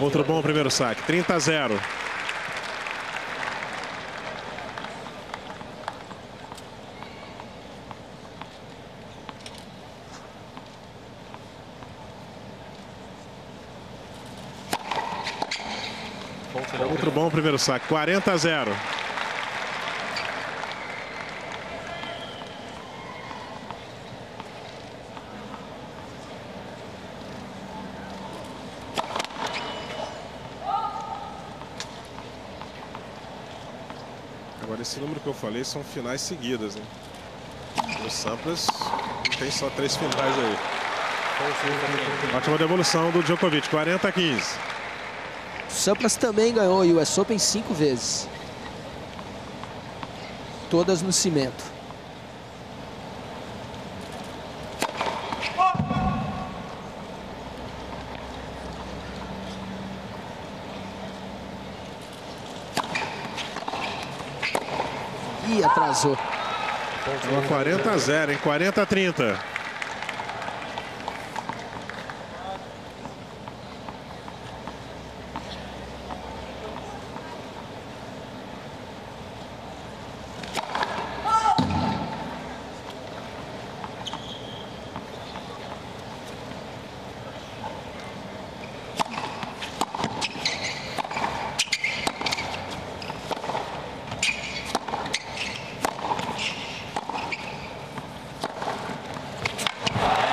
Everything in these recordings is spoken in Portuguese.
Outro bom primeiro saque. 30 a 0. Outro bom primeiro saque. 40 a 0. Agora esse número que eu falei são finais seguidas, né? Os Sampras tem só três finais aí. Ótima devolução do Djokovic, 40 a 15. Sampras também ganhou o US Open cinco vezes. Todas no cimento. Atrasou. Tava 40 a 0, em 40 a 30.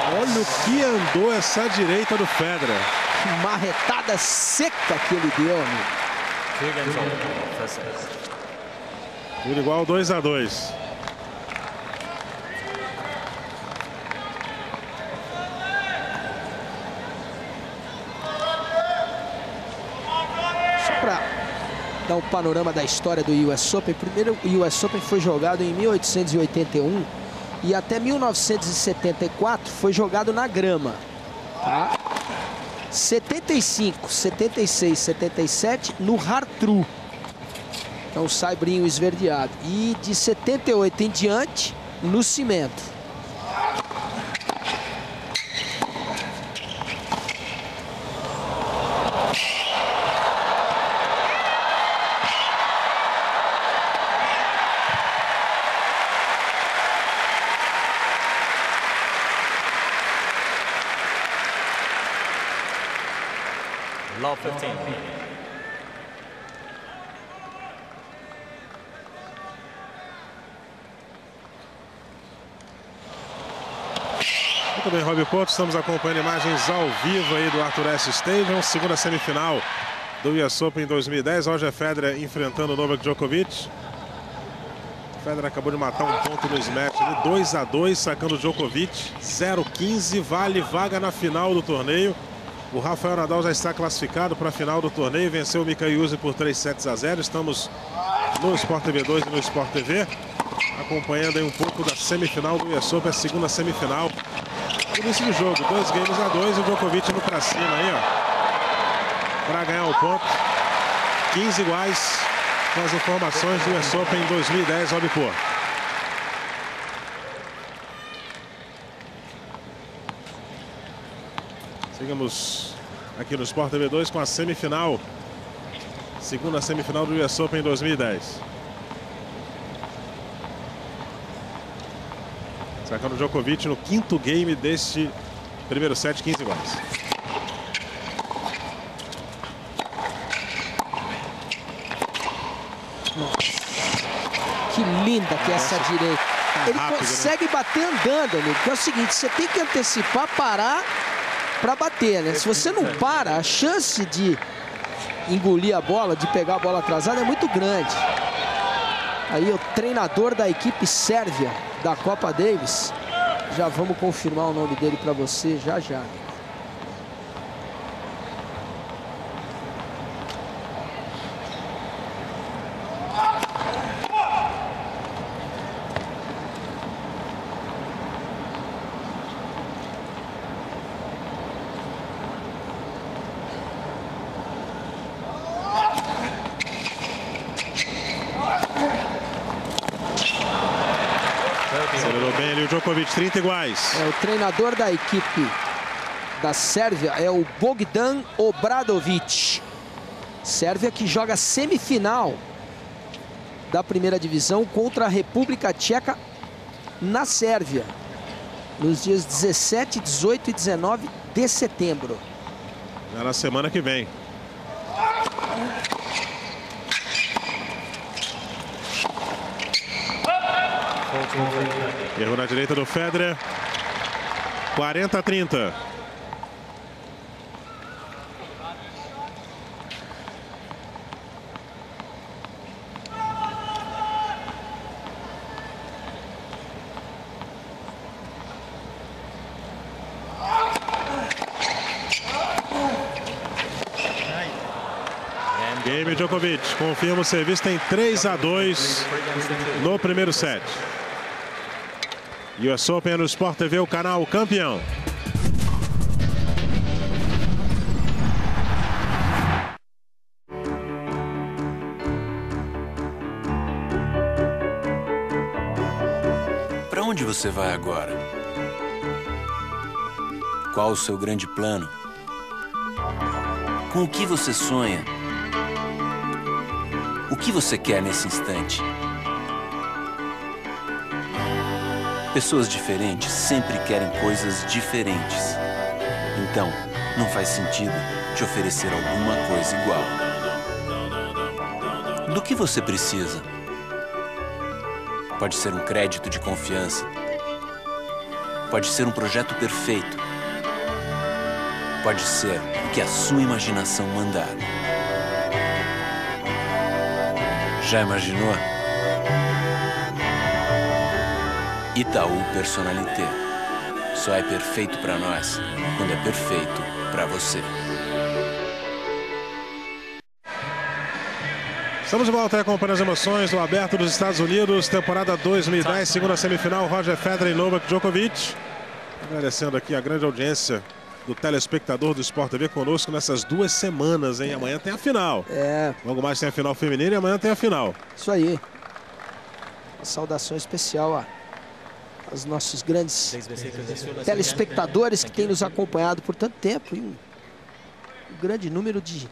Olha o que andou essa direita do Federer. Que marretada seca que ele deu, amigo. Tudo igual 2 a 2. Só para dar um panorama da história do US Open. Primeiro, o US Open foi jogado em 1881 e até 1974 foi jogado na grama. Tá? 75, 76, 77 no Hartru. É um saibrinho esverdeado. E de 78 em diante no cimento. Love 15. Muito bem, Rob Porto, estamos acompanhando imagens ao vivo aí do Arthur S. Stadium, segunda semifinal do US Open 2010. Roger Federer enfrentando o Novak Djokovic. Federer acabou de matar um ponto no smash, 2 a 2 sacando o Djokovic, 0-15, vale vaga na final do torneio. O Rafael Nadal já está classificado para a final do torneio, venceu o Mika Yuse por 3 sets a 0. Estamos no Sport TV 2 e no Sport TV, acompanhando aí um pouco da semifinal do US Open, a segunda semifinal. Início do jogo, dois games a dois, o Djokovic indo para cima aí, ó, para ganhar o ponto. 15 iguais com as informações do US Open 2010, Rob Pô. Seguimos aqui no Sport TV 2 com a semifinal. Segunda semifinal do US Open 2010. Sacando o Djokovic no quinto game deste primeiro set, 15 iguais. Que linda que é essa direita. Ele rápido, né? consegue bater andando, amigo. Que é o seguinte, você tem que antecipar, parar para bater, né? Se você não para, a chance de engolir a bola, de pegar a bola atrasada é muito grande. Aí o treinador da equipe sérvia da Copa Davis, já vamos confirmar o nome dele para você já já. Acelerou bem ali o Djokovic, 30 iguais. É o treinador da equipe da Sérvia é o Bogdan Obradovic. Sérvia que joga semifinal da primeira divisão contra a República Tcheca na Sérvia, nos dias 17, 18 e 19 de setembro. É na semana que vem. Erro na direita do Federer. 40 a 30. Game Djokovic confirma o serviço, tem 3 a 2 no primeiro set. US Open no Sport TV, o canal campeão. Para onde você vai agora? Qual o seu grande plano? Com o que você sonha? O que você quer nesse instante? Pessoas diferentes sempre querem coisas diferentes. Então, não faz sentido te oferecer alguma coisa igual. Do que você precisa? Pode ser um crédito de confiança. Pode ser um projeto perfeito. Pode ser o que a sua imaginação mandar. Já imaginou? Itaú Personalité. Só é perfeito para nós quando é perfeito para você. Estamos de volta acompanhando as emoções do Aberto dos Estados Unidos, temporada 2010, segunda semifinal, Roger Federer e Novak Djokovic. Agradecendo aqui a grande audiência do telespectador do Sport TV conosco nessas duas semanas, hein? Amanhã tem a final. É. Logo mais tem a final feminina e amanhã tem a final. Isso aí. Uma saudação especial a aos nossos grandes telespectadores que têm nos acompanhado por tanto tempo e um, um grande número de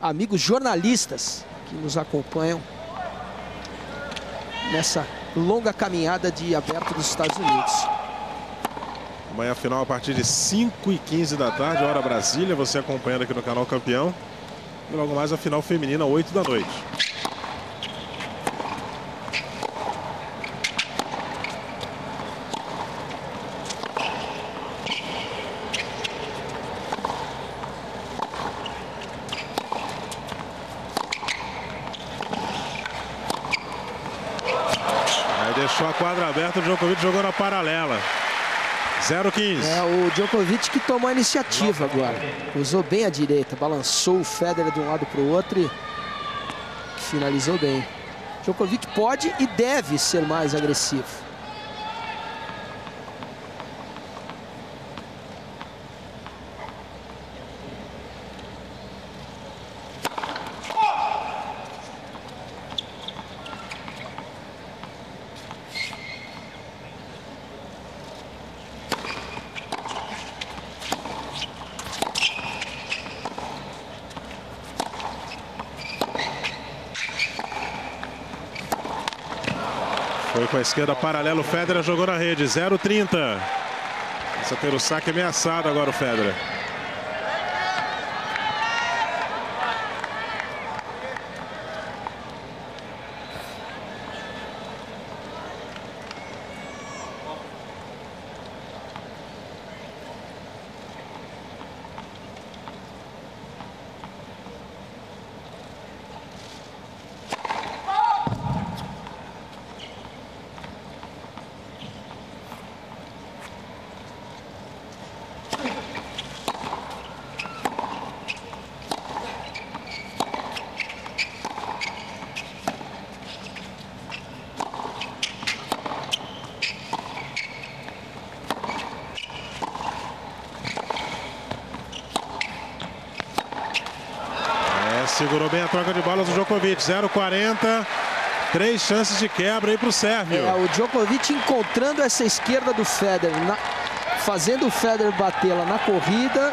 amigos jornalistas que nos acompanham nessa longa caminhada de aberto dos Estados Unidos. Amanhã a final a partir de 5 e 15 da tarde, hora Brasília, você acompanhando aqui no canal Campeão. E logo mais a final feminina, 8 da noite. Deixou a quadra aberta, o Djokovic jogou na paralela. 0-15. É o Djokovic que tomou a iniciativa agora. Usou bem a direita, balançou o Federer de um lado para o outro e finalizou bem. Djokovic pode e deve ser mais agressivo. Foi com a esquerda paralelo, o Federer jogou na rede, 0-30. Precisa ter o saque ameaçado agora o Federer. Segurou bem a troca de bolas do Djokovic, 0-40. Três chances de quebra aí para o Sérvio. É, o Djokovic encontrando essa esquerda do Federer. Na... fazendo o Federer batê-la na corrida